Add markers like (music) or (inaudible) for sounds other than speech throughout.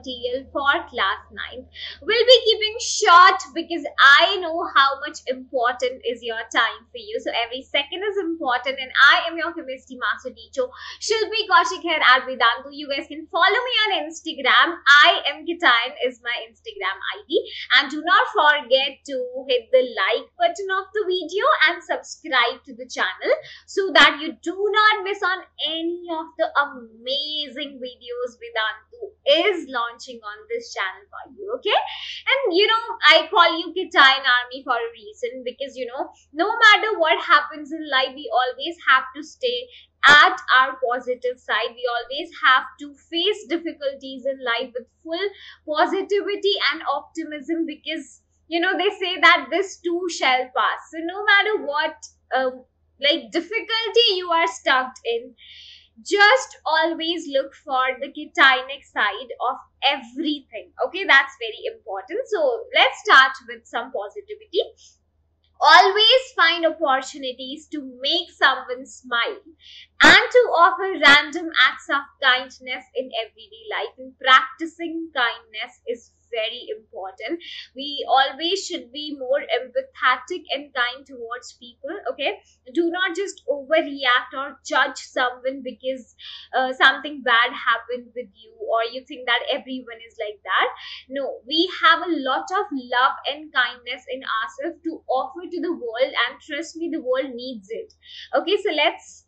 material for class 9. We'll be keeping short because I know how much important is your time for you. So every second is important and I am your chemistry master teacher, Shilpi Kaushik here at Vedantu. You guys can follow me on Instagram. I am Kitain is my Instagram ID. And do not forget to hit the like button of the video and subscribe to the channel so that you do not miss on any of the amazing videos Vedantu is launching on this channel for you. Okay. And you know, I call you Kitain Army for a reason because you know, no matter what happens in life, we always have to stay at our positive side. We always have to face difficulties in life with full positivity and optimism because you know they say that this too shall pass. So no matter what um, like difficulty you are stuck in, just always look for the ketinic side of everything. Okay, that's very important. So let's start with some positivity always find opportunities to make someone smile and to offer random acts of kindness in everyday life and practicing kindness is very important. We always should be more empathetic and kind towards people okay? Do not just overreact or judge someone because uh, something bad happened with you or you think that everyone is like that. No we have a lot of love and kindness in ourselves to offer to the world and trust me the world needs it. Okay so let's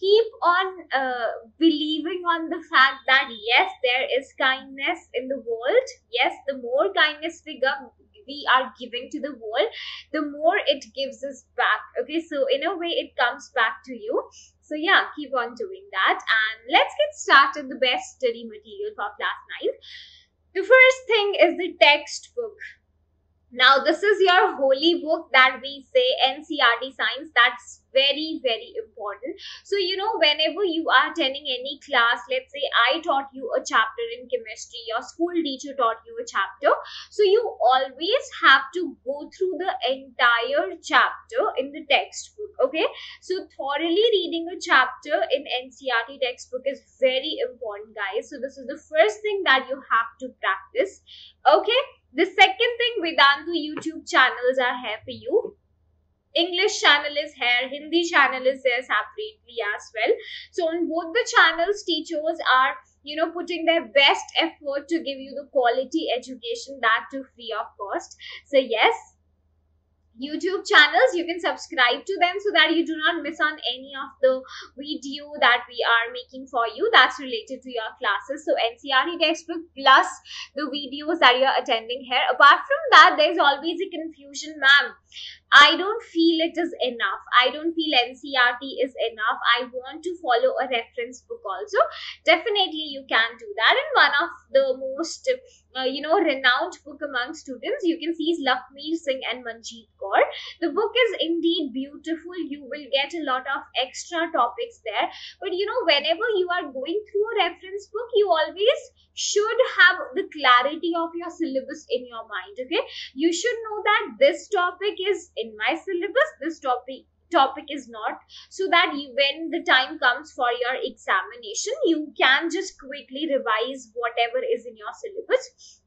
keep on uh, believing on the fact that yes there is kindness in the world. Yes the more kindness we give we are giving to the world the more it gives us back. Okay so in a way it comes back to you. So yeah keep on doing that. And let's get started the best study material for class 9 the first thing is the textbook now, this is your holy book that we say NCERT science. That's very, very important. So, you know, whenever you are attending any class, let's say I taught you a chapter in chemistry, your school teacher taught you a chapter. So, you always have to go through the entire chapter in the textbook. Okay. So, thoroughly reading a chapter in NCERT textbook is very important, guys. So, this is the first thing that you have to practice. Okay the second thing, Vedantu YouTube channels are here for you. English channel is here, Hindi channel is there separately as well. So on both the channels, teachers are you know putting their best effort to give you the quality education that to free of cost. So yes, YouTube channels. You can subscribe to them so that you do not miss on any of the video that we are making for you that's related to your classes. So NCERT textbook plus the videos that you're attending here. Apart from that, there's always a confusion, ma'am. I don't feel it is enough. I don't feel NCERT is enough. I want to follow a reference book also. Definitely you can do that. And one of the most, uh, you know, renowned book among students, you can see is Lakhmir Singh and Manjit Kaur. The book is indeed beautiful. You will get a lot of extra topics there. But, you know, whenever you are going through a reference book, you always should have the clarity of your syllabus in your mind. Okay. You should know that this topic is in my syllabus this topic topic is not. So that you, when the time comes for your examination you can just quickly revise whatever is in your syllabus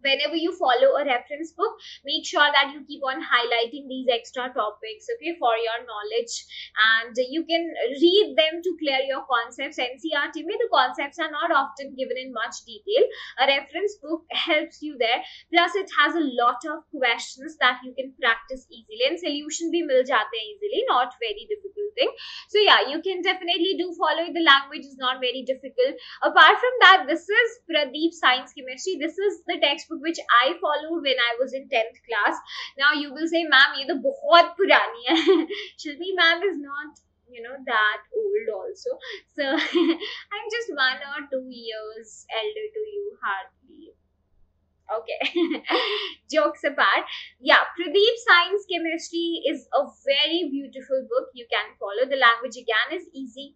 whenever you follow a reference book make sure that you keep on highlighting these extra topics okay for your knowledge. And you can read them to clear your concepts. Ncert में the concepts are not often given in much detail. A reference book helps you there. Plus it has a lot of questions that you can practice easily. And solution bhi mil jate easily not very difficult thing. So yeah you can definitely do follow it. The language is not very difficult. Apart from that this is pradeep science chemistry. This is the text textbook which I followed when I was in 10th class. Now you will say, ma'am, ये तो बहुत पुरानी है. (laughs) Shilpi ma'am is not you know that old also (laughs) so (laughs) i'm just one or two years elder to you hardly okay jokes apart yeah pradeep science chemistry is a very beautiful book you can follow the language again is easy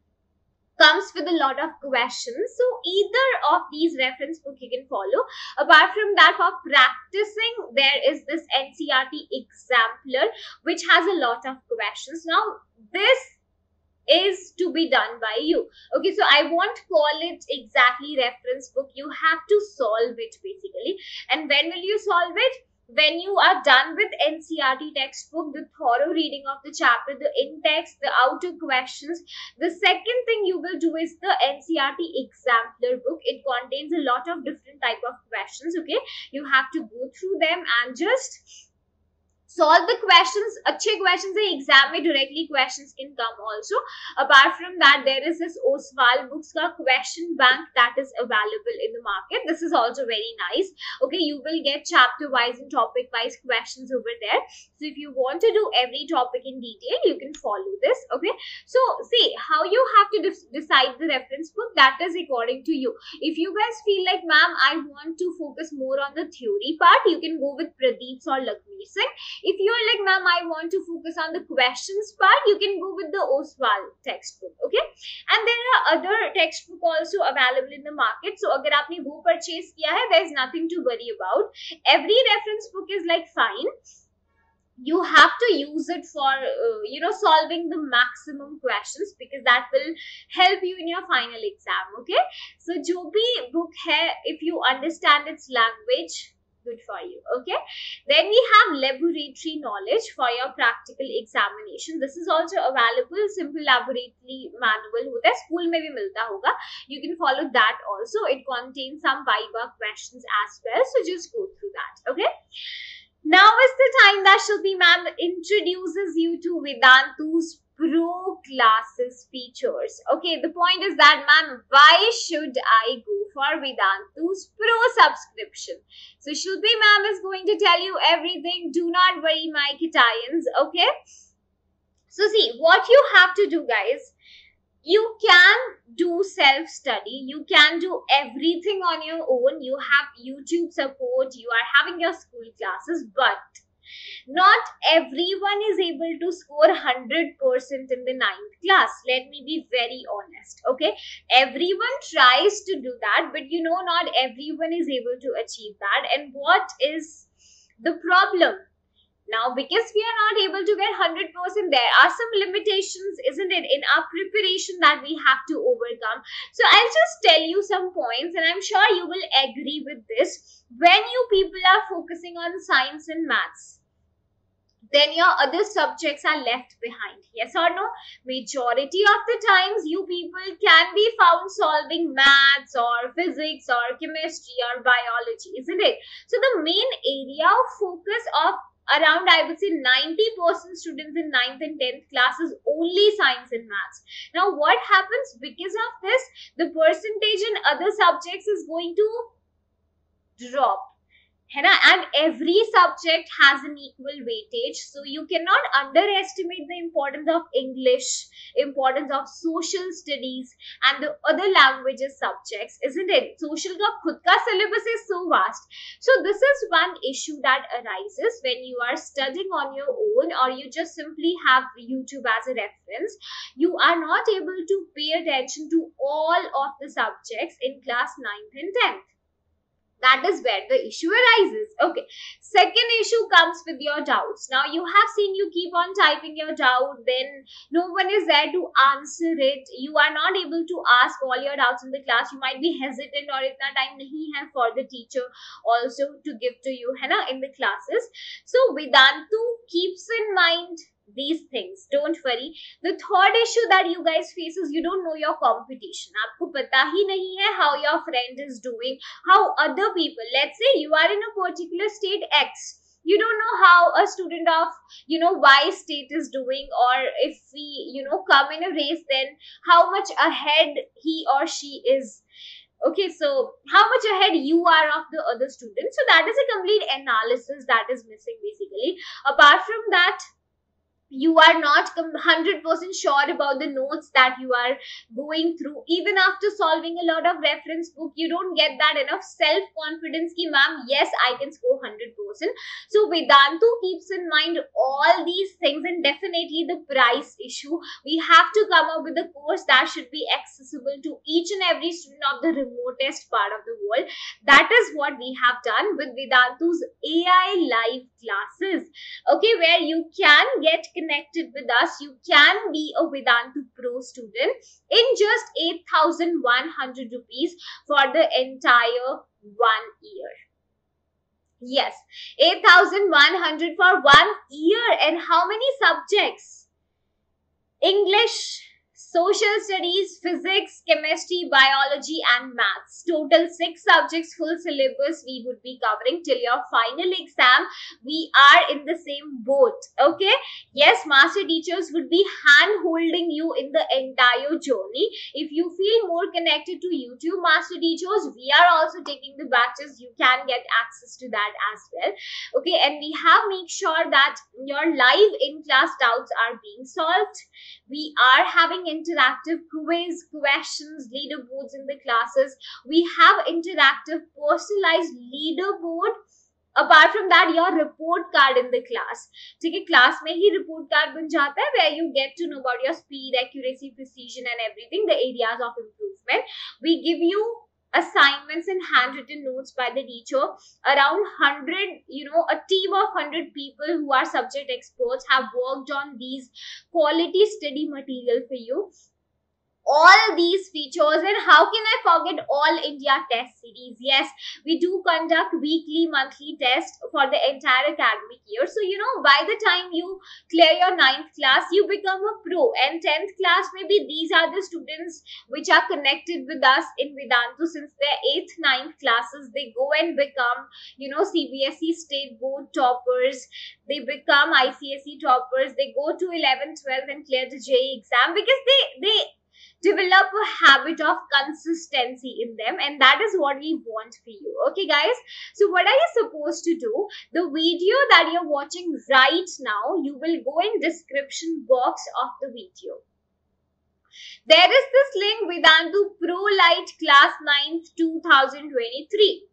comes with a lot of questions. So either of these reference book you can follow. Apart from that, for practicing, there is this NCERT exemplar which has a lot of questions. Now this is to be done by you. Okay, so I won't call it exactly reference book. You have to solve it basically. And when will you solve it? When you are done with NCERT textbook, the thorough reading of the chapter, the in-text, the outer questions, the second thing you will do is the NCERT exemplar book. It contains a lot of different type of questions, okay? You have to go through them and just solve the questions अच्छे questions है exam में directly questions can come also. Apart from that there is this Oswaal books का question bank that is available in the market. This is also very nice. Okay you will get chapter wise and topic wise questions over there. So if you want to do every topic in detail you can follow this. Okay so see how you have to decide the reference book that is according to you. If you guys feel like ma'am I want to focus more on the theory part you can go with Pradeep's or Lakhmir Singh if you're like, ma'am, I want to focus on the questions part, you can go with the Oswaal textbook, okay? And there are other textbook also available in the market. So, agar aapne wo purchase hai, there is nothing to worry about. Every reference book is like fine. You have to use it for, uh, you know, solving the maximum questions because that will help you in your final exam, okay? So, jo bhi book hai, if you understand its language, good for you okay? Then we have laboratory knowledge for your practical examination. This is also available simple laboratory manual hota hai school mein bhi milta hoga you can follow that also. It contains some viva questions as well so just go through that okay? Now is the time that Shilpi ma'am introduces you to Vedantu's pro classes features. Okay, the point is that, ma'am, why should I go for Vedantu's pro subscription? So, Shilpi ma'am is going to tell you everything. Do not worry, my Kitayans. Okay. So, see, what you have to do, guys, you can do self study you can do everything on your own you have youtube support you are having your school classes but not everyone is able to score 100% in the ninth class. Let me be very honest. Okay. Everyone tries to do that, but you know, not everyone is able to achieve that. And what is the problem? Now, because we are not able to get 100%, there are some limitations, isn't it, in our preparation that we have to overcome. So, I'll just tell you some points, and I'm sure you will agree with this. When you people are focusing on science and maths, then your other subjects are left behind. Yes or no? Majority of the times, you people can be found solving maths or physics or chemistry or biology, isn't it? So, the main area of focus of around I would say 90% students in 9th and 10th class is only science and maths. Now what happens because of this the percentage in other subjects is going to drop and every subject has an equal weightage. So you cannot underestimate the importance of english importance of social studies and the other languages subjects isn't it? Social ka syllabus is so vast. So this is one issue that arises when you are studying on your own or you just simply have youtube as a reference. You are not able to pay attention to all of the subjects in class 9th and 10th that is where the issue arises. Okay. Second issue comes with your doubts. Now you have seen you keep on typing your doubt, then no one is there to answer it. You are not able to ask all your doubts in the class. You might be hesitant or itna time nahi hai for the teacher also to give to you hai na, in the classes. So Vedantu keeps in mind these things. Don't worry. The third issue that you guys face is you don't know your competition. aapko pata hi nahi hai how your friend is doing how other people let's say you are in a particular state x. You don't know how a student of you know y state is doing or if we you know come in a race then how much ahead he or she is. Okay so how much ahead you are of the other students so that is a complete analysis that is missing basically. Apart from that you are not 100% sure about the notes that you are going through. Even after solving a lot of reference book you don't get that enough self confidence ki ma'am yes i can score 100% so vedantu keeps in mind all these things and definitely the price issue. We have to come up with a course that should be accessible to each and every student of the remotest part of the world. That is what we have done with vedantu's ai live classes okay where you can get connected with us. You can be a vedantu pro student in just 8100 rupees for the entire one year. Yes 8100 for one year. And how many subjects? English social studies, physics, chemistry, biology, and maths. Total six subjects, full syllabus we would be covering till your final exam. We are in the same boat. Okay. Yes, master teachers would be hand holding you in the entire journey. If you feel more connected to YouTube master teachers, we are also taking the batches. You can get access to that as well. Okay. And we have make sure that your live in class doubts are being solved. We are having interactive quiz, questions, leaderboards in the classes. We have interactive personalized leaderboard apart from that your report card in the class ठीक है class में ही report card बन जाता है where you get to know about your speed accuracy precision and everything the areas of improvement we give you assignments and handwritten notes by the teacher. Around 100 you know a team of 100 people who are subject experts have worked on these quality study material for you all these features and how can i forget all india test series? Yes we do conduct weekly monthly tests for the entire academic year. So you know by the time you clear your ninth class you become a pro. And 10th class maybe these are the students which are connected with us in vedantu. Since their 8th 9th classes they go and become you know cbse state board toppers. They become icse toppers. They go to 11th 12th and clear the JEE exam because they they develop a habit of consistency in them and that is what we want for you. Okay guys? So what are you supposed to do? The video that you're watching right now you will go in description box of the video. There is this link Vedantu Pro Lite Class 9th 2023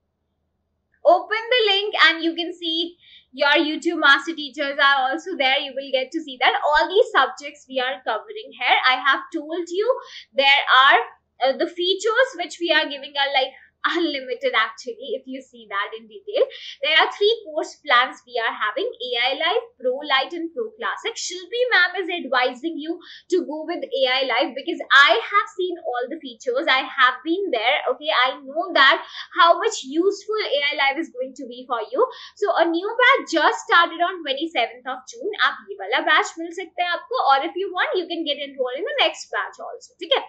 open the link and you can see your YouTube master teachers are also there. You will get to see that all these subjects we are covering here. I have told you there are uh, the features which we are giving are like unlimited actually if you see that in detail. There are three course plans we are having ai live pro Lite and pro classic. Shilpi ma'am is advising you to go with ai live because i have seen all the features. I have been there okay? I know that how much useful ai live is going to be for you. So a new batch just started on 27th of june. aap ye wala batch mil sakta hai aapko or if you want you can get enrolled in the next batch also okay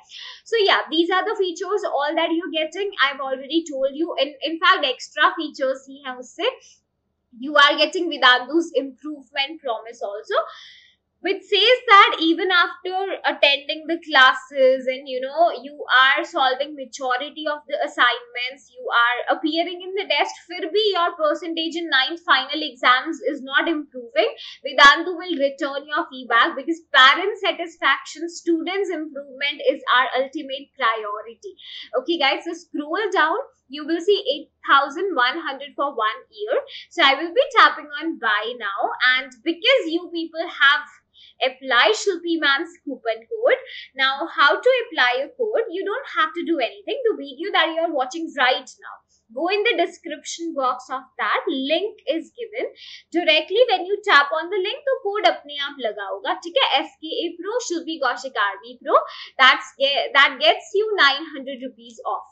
so yeah these are the features all that you're getting. I've already already told you. In, in fact, extra features he has said you are getting Vedantu's improvement promise also which says that even after attending the classes and you know you are solving majority of the assignments you are appearing in the test fir bhi your percentage in ninth final exams is not improving. Vedantu will return your feedback because parent satisfaction students improvement is our ultimate priority. Okay guys so scroll down. You will see 8100 for one year. So i will be tapping on buy now. And because you people have apply Shilpi Ma'am's coupon code. Now, how to apply a code? You don't have to do anything. The video that you are watching right now. Go in the description box of that. Link is given. Directly when you tap on the link, the code अपने आप लगा होगा ठीक है SKA Pro Shilpi Kaushik Army Pro. That's that gets you 900 rupees off.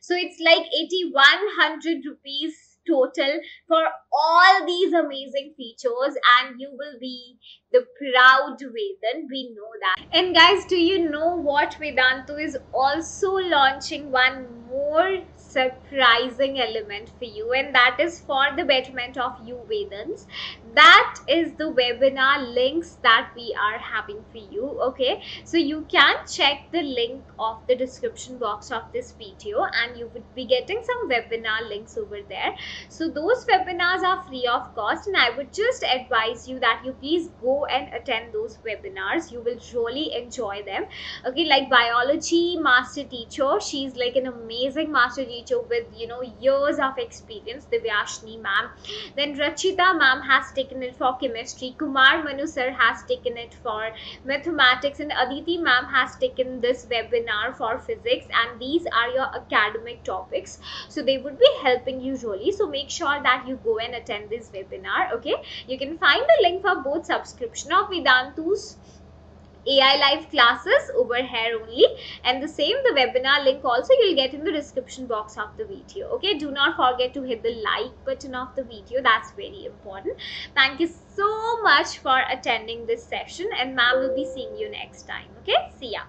So it's like 8100 rupees total for all these amazing features and you will be the proud Vedan. We know that. And guys, do you know what Vedantu is also launching one more surprising element for you and that is for the betterment of you Vedans. That is the webinar links that we are having for you. Okay, so you can check the link of the description box of this video and you would be getting some webinar links over there. So those webinars are free of cost and I would just advise you that you please go and attend those webinars. You will really enjoy them. Okay, like biology master teacher, she's like an amazing master teacher teacher with you know years of experience Divyashni ma'am. Then Rachita ma'am has taken it for chemistry. Kumar Manu sir has taken it for mathematics. And Aditi ma'am has taken this webinar for physics. And these are your academic topics. So they would be helping you really. So make sure that you go and attend this webinar okay? You can find the link for both subscription of Vedantu's AI live classes over here only. And the same the webinar link also you'll get in the description box of the video okay? Do not forget to hit the like button of the video. That's very important. Thank you so much for attending this session. And ma'am will be seeing you next time okay? See ya